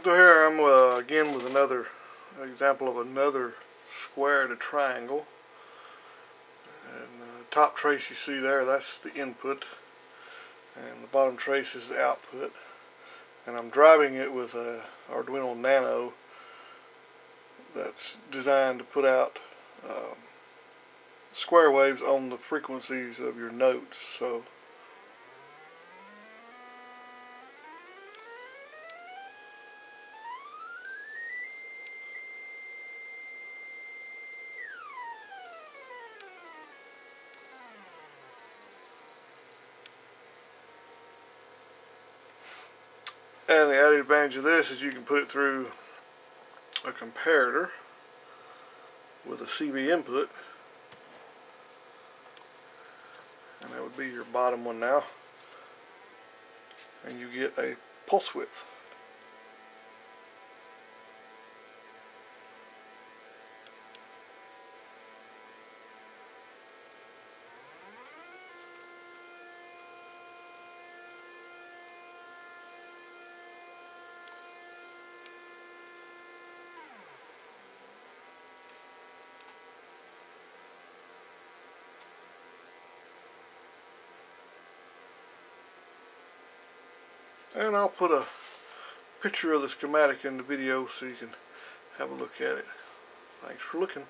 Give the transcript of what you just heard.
So here I'm uh, again with another example of another square to triangle. And the top trace you see there, that's the input. And the bottom trace is the output. And I'm driving it with a Arduino Nano that's designed to put out um, square waves on the frequencies of your notes. So And the added advantage of this is you can put it through a comparator with a CV input. And that would be your bottom one now. And you get a pulse width. And I'll put a picture of the schematic in the video so you can have a look at it. Thanks for looking.